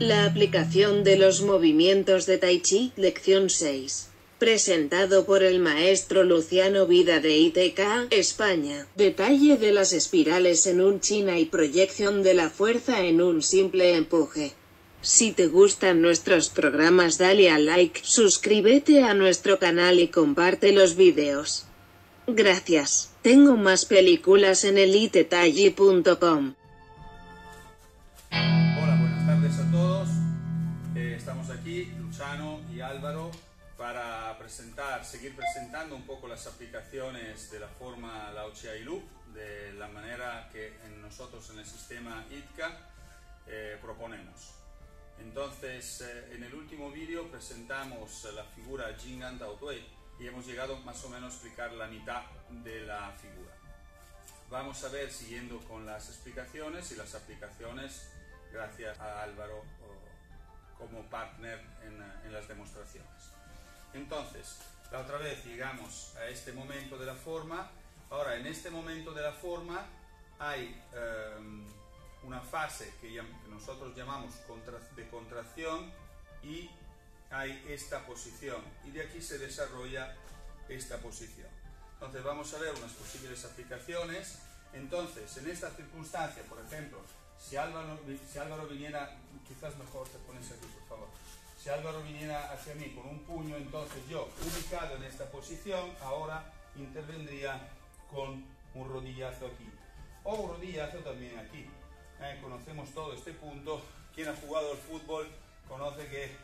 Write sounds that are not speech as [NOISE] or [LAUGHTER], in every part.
La aplicación de los movimientos de Tai Chi, lección 6. Presentado por el maestro Luciano Vida de ITK, España. Detalle de las espirales en un China y proyección de la fuerza en un simple empuje. Si te gustan nuestros programas dale a like, suscríbete a nuestro canal y comparte los videos. Gracias. Tengo más películas en elitetalli.com. Álvaro, para presentar, seguir presentando un poco las aplicaciones de la forma Lao Chia Loop, de la manera que nosotros en el sistema ITCA eh, proponemos. Entonces, eh, en el último vídeo presentamos la figura Jingan Tao y hemos llegado más o menos a explicar la mitad de la figura. Vamos a ver, siguiendo con las explicaciones y las aplicaciones, gracias a Álvaro como partner en, en las demostraciones. Entonces, la otra vez llegamos a este momento de la forma. Ahora, en este momento de la forma hay um, una fase que, que, nosotros llamamos contra, de contracción y hay esta posición. Y de aquí se desarrolla esta posición. Entonces, vamos a ver unas posibles aplicaciones. Entonces, en esta circunstancia, por ejemplo, si Álvaro, si Álvaro viniera, quizás mejor te pones aquí, por favor si Álvaro viniera hacia mí con un puño, entonces yo, ubicado en esta posición, ahora intervendría con un rodillazo aquí. O un rodillazo también aquí. Eh, conocemos todo este punto. Quien ha jugado al fútbol conoce que,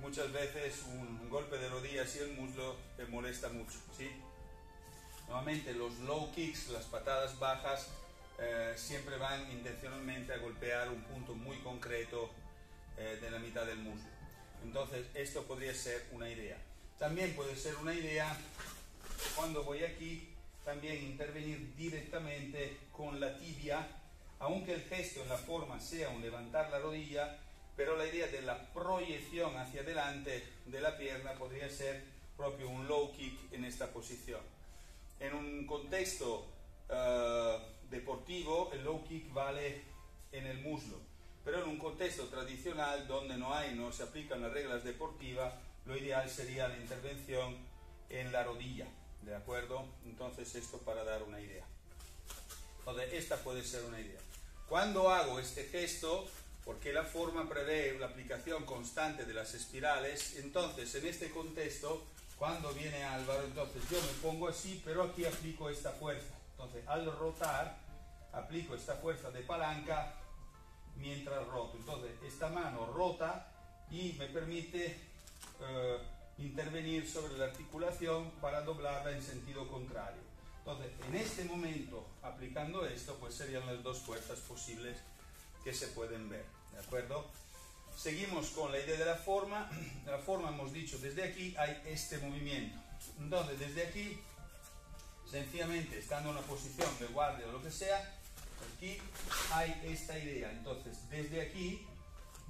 muchas veces un, un, golpe de rodillas y el muslo te molesta mucho. ¿sí? Nuevamente, los low kicks, las patadas bajas, eh, siempre van intencionalmente a golpear un punto muy concreto eh, de la mitad del muslo. Entonces, esto podría ser una idea. También puede ser una idea cuando voy aquí, también intervenir directamente con la tibia, aunque el gesto en la forma sea un levantar la rodilla, pero la idea de la proyección hacia adelante de la pierna podría ser propio un low kick en esta posición. En un contexto uh, deportivo, el low kick vale en el muslo pero en un contexto tradicional donde no hay, no se aplican las reglas deportivas, lo ideal sería la intervención en la rodilla, ¿de acuerdo? Entonces esto para dar una idea. Entonces esta puede ser una idea. Cuando hago este gesto, porque la forma prevé la aplicación constante de las espirales, entonces en este contexto, cuando viene Álvaro, entonces yo me pongo así, pero aquí aplico esta fuerza. Entonces al rotar, aplico esta fuerza de palanca mientras roto. Entonces, esta mano rota y me permite eh, intervenir sobre la articulación para doblarla en sentido contrario. Entonces, en este momento, aplicando esto, pues serían las dos fuerzas posibles que se pueden ver. ¿De acuerdo? Seguimos con la idea de la forma. [CLEARS THROAT] La forma hemos dicho, desde aquí hay este movimiento. Entonces, desde aquí, sencillamente, estando en una posición de guardia o lo que sea, Aquí hay esta idea. Entonces, desde aquí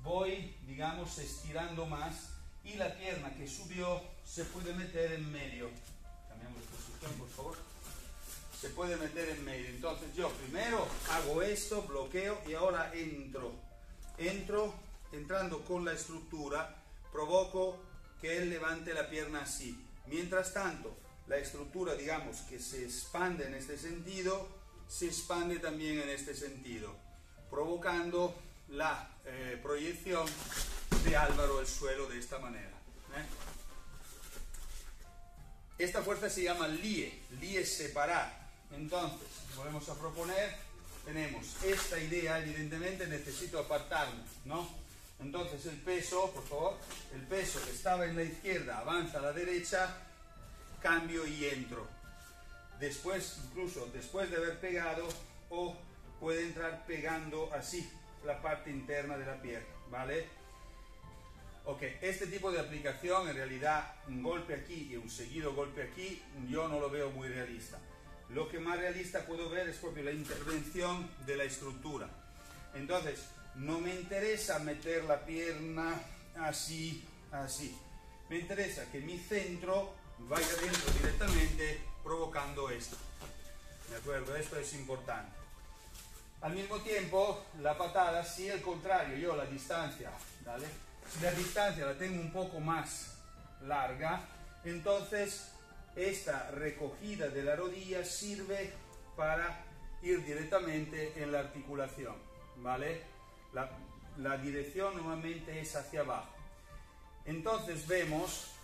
voy, digamos, estirando más y la pierna que subió se puede meter en medio. Cambiamos de posición, por favor. Se puede meter en medio. Entonces, yo primero hago esto, bloqueo y ahora entro. Entro, entrando con la estructura, provoco que él levante la pierna así. Mientras tanto, la estructura, digamos, que se expande en este sentido, se expande también en este sentido, provocando la eh, proyección de Álvaro al suelo de esta manera. ¿eh? Esta fuerza se llama lie, lie separar. Entonces, volvemos a proponer, tenemos esta idea, evidentemente necesito apartarme, ¿no? Entonces el peso, por favor, el peso que estaba en la izquierda avanza a la derecha, cambio y entro después, incluso después de haber pegado, o puede entrar pegando así la parte interna de la pierna, ¿vale? Ok, este tipo de aplicación en realidad un golpe aquí y un seguido golpe aquí, yo no lo veo muy realista. Lo que más realista puedo ver es propio la intervención de la estructura. Entonces, no me interesa meter la pierna así, así. Me interesa que mi centro vaya dentro directamente provocando esto. ¿De acuerdo? Esto es importante. Al mismo tiempo, la patada, si al contrario, yo la distancia, ¿vale? Si la distancia la tengo un poco más larga, entonces esta recogida de la rodilla sirve para ir directamente en la articulación, ¿vale? La, la dirección normalmente es hacia abajo. Entonces vemos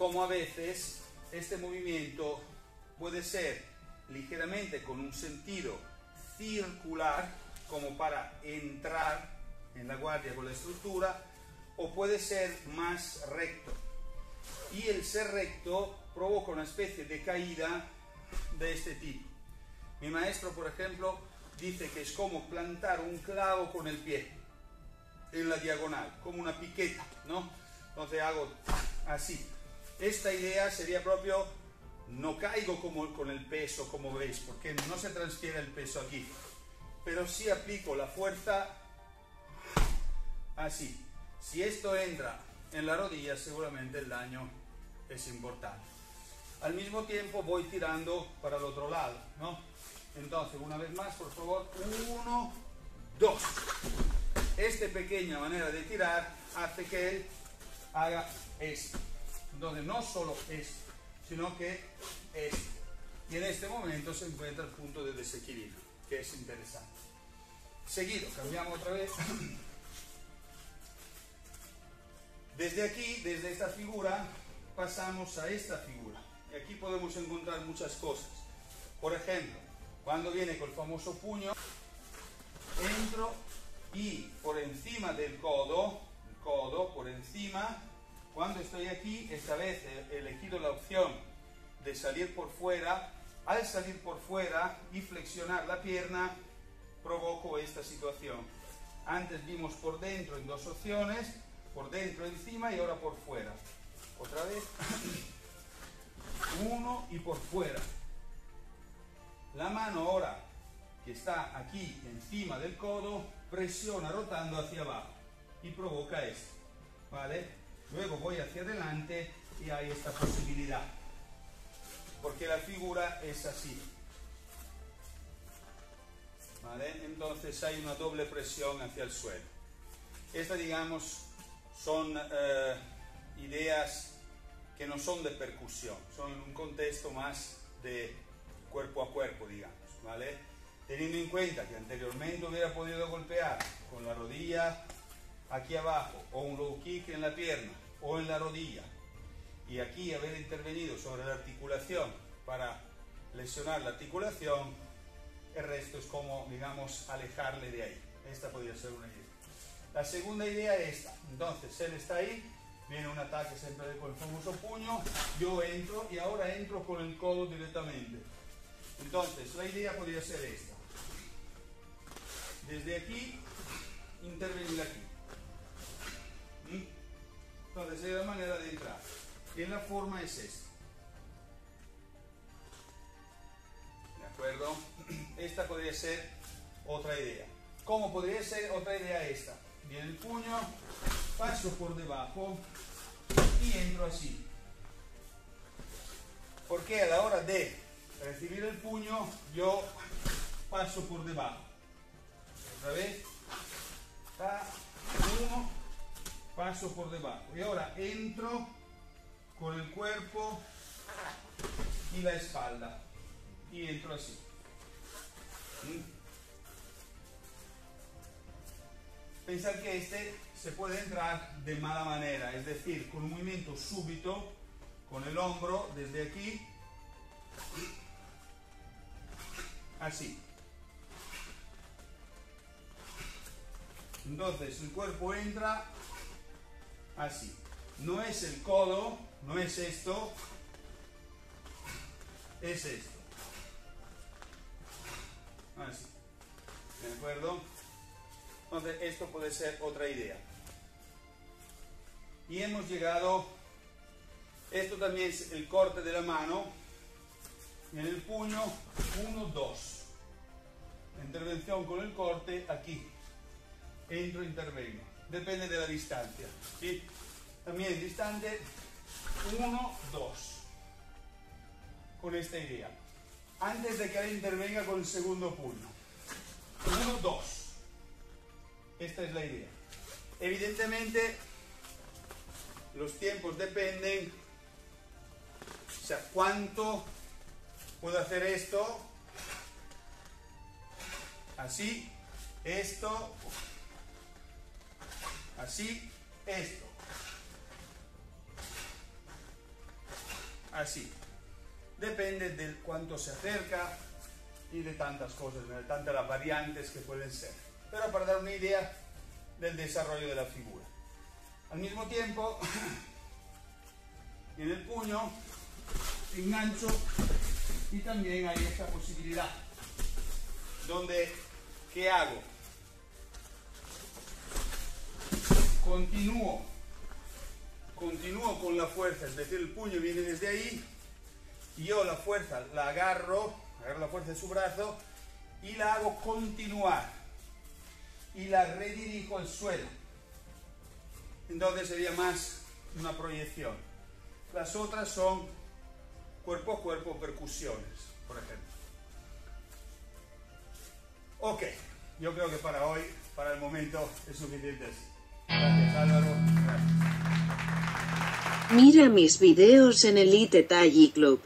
como a veces este movimiento puede ser ligeramente con un sentido circular, como para entrar en la guardia con la estructura, o puede ser más recto. Y el ser recto provoca una especie de caída de este tipo. Mi maestro, por ejemplo, dice que es como plantar un clavo con el pie en la diagonal, como una piqueta, ¿no? Entonces hago así. Esta idea sería propio, no caigo como con el peso, como veis, porque no se transfiere el peso aquí, pero sí aplico la fuerza así. Si esto entra en la rodilla, seguramente el daño es importante. Al mismo tiempo voy tirando para el otro lado, ¿no? Entonces, una vez más, por favor, uno, dos. Esta pequeña manera de tirar hace que él haga esto. Entonces, no solo esto, sino que esto. Y en este momento se encuentra el punto de desequilibrio, que es interesante. Seguido, cambiamos otra vez. Desde aquí, desde esta figura, pasamos a esta figura. Y aquí podemos encontrar muchas cosas. Por ejemplo, cuando viene con el famoso puño, entro y por encima del codo, el codo por encima, cuando estoy aquí, esta vez he elegido la opción de salir por fuera. Al salir por fuera y flexionar la pierna, provoco esta situación. Antes vimos por dentro en dos opciones, por dentro encima y ahora por fuera. Otra vez. Uno y por fuera. La mano ahora que está aquí encima del codo presiona rotando hacia abajo y provoca esto. ¿Vale? Luego voy hacia adelante y hay esta posibilidad. Porque la figura es así. ¿Vale? Entonces hay una doble presión hacia el suelo. Esta, digamos, son eh, ideas que no son de percusión, son en un contexto más de cuerpo a cuerpo, digamos, ¿vale? Teniendo en cuenta que anteriormente hubiera podido golpear con la rodilla aquí abajo, o un low kick en la pierna, o en la rodilla, y aquí haber intervenido sobre la articulación para lesionar la articulación, el resto es como, digamos, alejarle de ahí. Esta podría ser una idea. La segunda idea es esta. Entonces, él está ahí, viene un ataque siempre con el famoso puño, yo entro y ahora entro con el codo directamente. Entonces, la idea podría ser esta. Desde aquí, intervenir aquí. Entonces, es la manera de entrar. Y la forma es esta. ¿De acuerdo? [CLEARS THROAT] Esta podría ser otra idea. ¿Cómo podría ser otra idea esta? Viene el puño, paso por debajo y entro así. Porque a la hora de recibir el puño, yo paso por debajo. Otra vez. Uno, paso por debajo. Y ahora entro con el cuerpo y la espalda. Y entro así. Pensar que este se puede entrar de mala manera, es decir, con un movimiento súbito, con el hombro desde aquí, así. Entonces el cuerpo entra así. No es el codo, no es esto, es esto. Así. ¿De acuerdo? Entonces, esto puede ser otra idea. Y hemos llegado, esto también es el corte de la mano, en el puño, 1, 2. Intervención con el corte aquí. Entro, intervengo. Depende de la distancia. ¿sí? También distante, 1, 2. Con esta idea. Antes de que él intervenga con el segundo puño. Uno, dos. Esta es la idea. Evidentemente, los tiempos dependen, o sea, cuánto puedo hacer esto, así, esto, así, esto, así. Depende de cuánto se acerca y de tantas cosas, de tantas las variantes que pueden ser. Pero para dar una idea del desarrollo de la figura. Al mismo tiempo, [LAUGHS] en el puño engancho y también hay esta posibilidad donde ¿qué hago? Continúo continúo con la fuerza, es decir, el puño viene desde ahí y yo la fuerza la agarro, agarro la fuerza de su brazo y la hago continuar y la redirijo al suelo. Entonces sería más una proyección. Las otras son cuerpo a cuerpo percusiones, por ejemplo. Ok, yo creo que para hoy, para el momento, es suficiente. Mira mis videos en el Elite Talli Club.